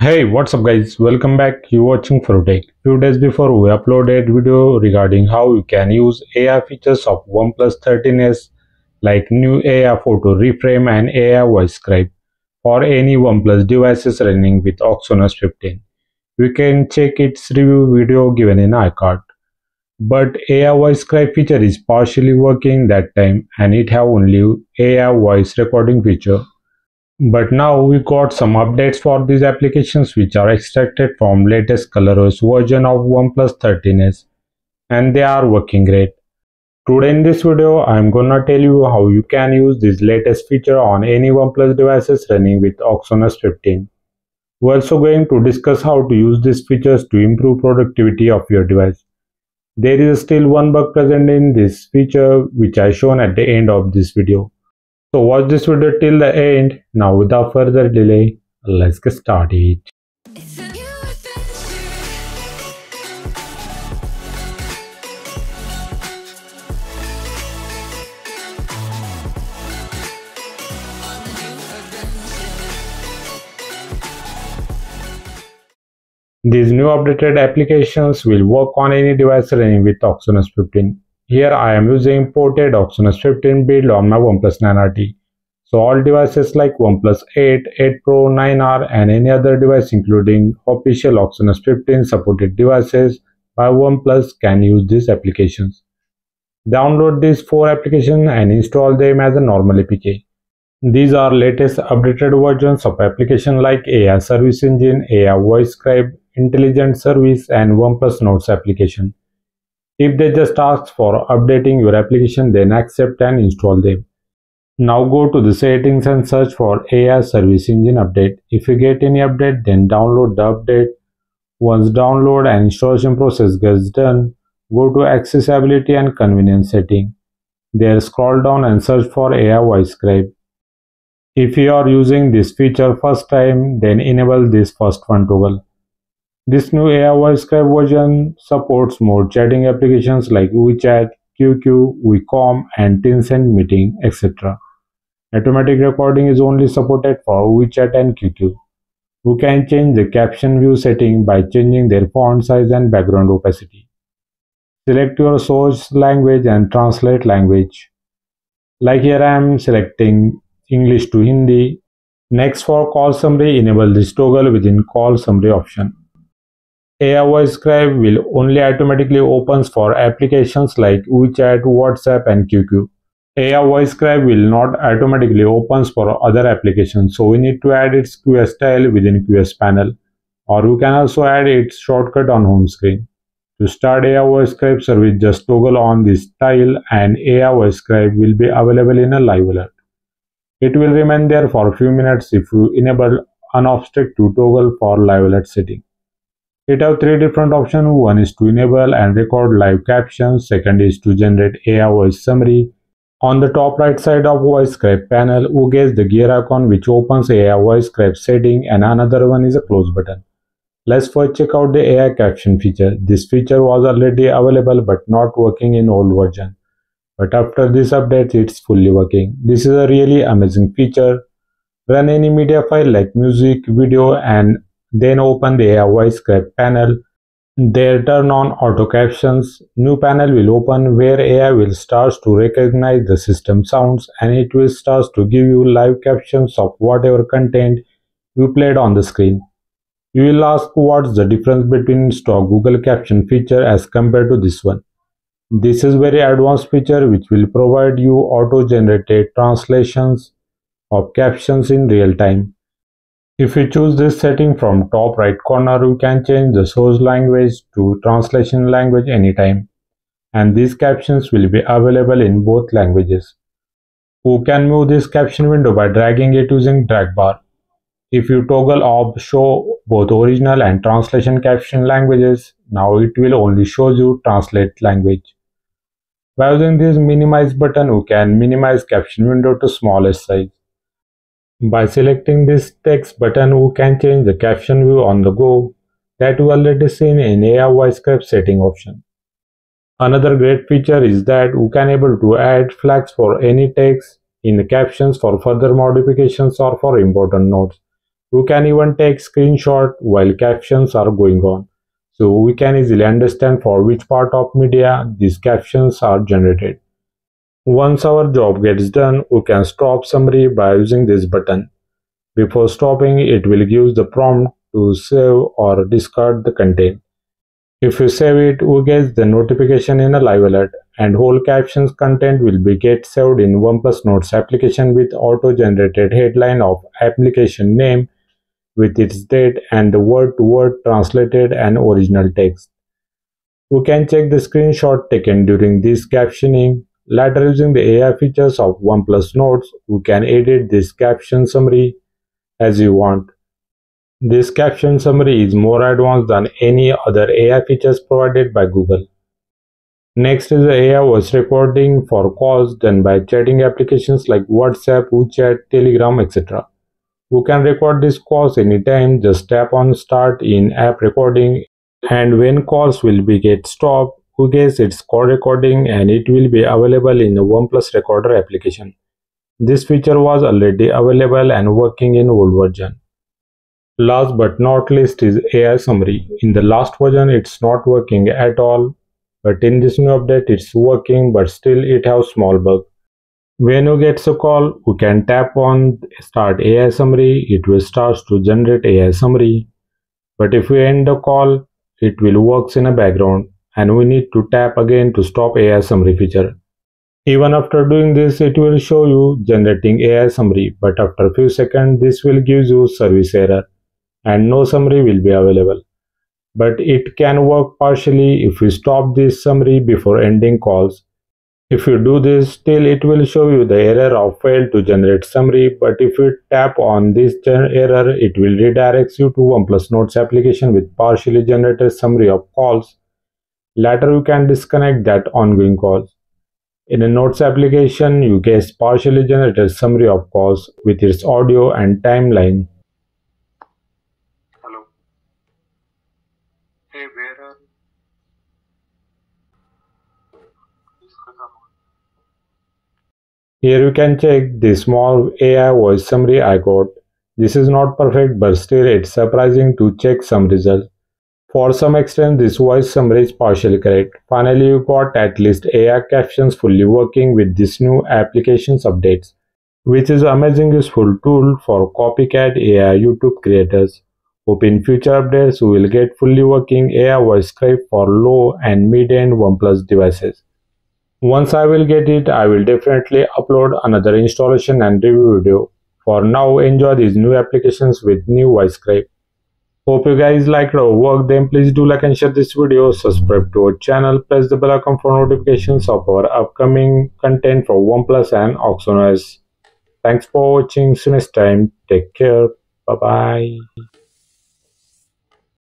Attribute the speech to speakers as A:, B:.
A: Hey, what's up guys? Welcome back. You're watching 4U Tech. Few days before we uploaded video regarding how you can use AI features of OnePlus 13s like new AI photo reframe and AI voice scribe for any OnePlus devices running with OxygenOS 15. You can check its review video given in iCard. But AI voice scribe feature is partially working that time and it have only AI voice recording feature but now we got some updates for these applications which are extracted from latest ColorOS version of OnePlus 13s and they are working great. Today in this video I am gonna tell you how you can use this latest feature on any OnePlus devices running with OxygenOS 15. We're also going to discuss how to use these features to improve productivity of your device. There is still one bug present in this feature which I shown at the end of this video. So watch this video till the end. Now without further delay, let's get started. These new updated applications will work on any device running with OxygenOS 15. Here I am using imported OxygenOS 15 build on my OnePlus 9RT. So all devices like OnePlus 8, 8 Pro, 9R and any other device including official OxygenOS 15 supported devices by OnePlus can use these applications. Download these four applications and install them as a normal APK. These are latest updated versions of applications like AI Service Engine, AI Voice Scribe, Intelligent Service and OnePlus Notes application. If they just ask for updating your application, then accept and install them. Now go to the settings and search for AI Service Engine update. If you get any update, then download the update. Once download and installation process gets done, go to accessibility and convenience setting. There scroll down and search for AI Voice Scribe. If you are using this feature first time, then enable this first one toggle. This new AI voice scribe version supports more chatting applications like WeChat, QQ, WeCom, and Tencent Meeting, etc. Automatic recording is only supported for WeChat and QQ. You can change the caption view setting by changing their font size and background opacity. Select your source language and translate language. Like here I am selecting English to Hindi. Next for call summary, enable this toggle within call summary option. AI Voice Scribe will only automatically opens for applications like WeChat, WhatsApp and QQ. AI Voice Scribe will not automatically opens for other applications so we need to add its QS tile within QS panel or you can also add its shortcut on home screen. To start AI Voice Scribe service just toggle on this tile and AI Voice Scribe will be available in a live alert. It will remain there for a few minutes if you enable unobstruct to toggle for live alert setting. It have three different options. One is to enable and record live captions. Second is to generate AI voice summary. On the top right side of voice scribe panel, you get the gear icon which opens AI voice scribe setting and another one is a close button. Let's first check out the AI caption feature. This feature was already available but not working in old version. But after this update, it's fully working. This is a really amazing feature. Run any media file like music, video and then open the AI scribe panel. There turn on auto captions. New panel will open where AI will start to recognize the system sounds and it will start to give you live captions of whatever content you played on the screen. You will ask what's the difference between stock Google caption feature as compared to this one. This is very advanced feature which will provide you auto-generated translations of captions in real time. If you choose this setting from top right corner, you can change the source language to translation language anytime. And these captions will be available in both languages. You can move this caption window by dragging it using drag bar. If you toggle off show both original and translation caption languages, now it will only show you translate language. By using this minimize button, you can minimize caption window to smallest size. By selecting this text button, you can change the caption view on the go that you already seen in AI voice scribe setting option. Another great feature is that you can able to add flags for any text in the captions for further modifications or for important notes. We can even take screenshot while captions are going on. So we can easily understand for which part of media these captions are generated. Once our job gets done, we can stop summary by using this button. Before stopping, it will give the prompt to save or discard the content. If you save it, we get the notification in a live alert and whole captions content will be get saved in OnePlus Notes application with auto-generated headline of application name with its date and the word-to-word -word translated and original text. We can check the screenshot taken during this captioning. Later using the AI features of OnePlus Notes, you can edit this caption summary as you want. This caption summary is more advanced than any other AI features provided by Google. Next is the AI voice recording for calls done by chatting applications like WhatsApp, WeChat, Telegram, etc. You can record these calls anytime, just tap on start in app recording and when calls will be get stopped, who gets its call recording and it will be available in the OnePlus Recorder application. This feature was already available and working in old version. Last but not least is AI summary. In the last version it's not working at all but in this new update it's working but still it has small bug. When you get a call you can tap on start AI summary it will start to generate AI summary but if we end the call it will works in a background and we need to tap again to stop AI summary feature. Even after doing this, it will show you generating AI summary, but after a few seconds, this will give you service error and no summary will be available. But it can work partially if you stop this summary before ending calls. If you do this, still it will show you the error of failed to generate summary, but if you tap on this error, it will redirect you to OnePlus Notes application with partially generated summary of calls. Later you can disconnect that ongoing calls. In a Notes application, you get partially generated summary of calls with its audio and timeline. Hello. Hey, where are Here you can check the small AI voice summary I got. This is not perfect but still it's surprising to check some results. For some extent this voice summary is partially correct. Finally you got at least AI captions fully working with this new applications updates, which is amazing useful tool for copycat AI YouTube creators. Hope in future updates we will get fully working AI voice scribe for low and mid-end OnePlus devices. Once I will get it, I will definitely upload another installation and review video. For now, enjoy these new applications with new voice scribe. Hope you guys liked our work then please do like and share this video, subscribe to our channel, press the bell icon for notifications of our upcoming content for OnePlus and OxygenOS. Thanks for watching, see you next time, take care, bye bye.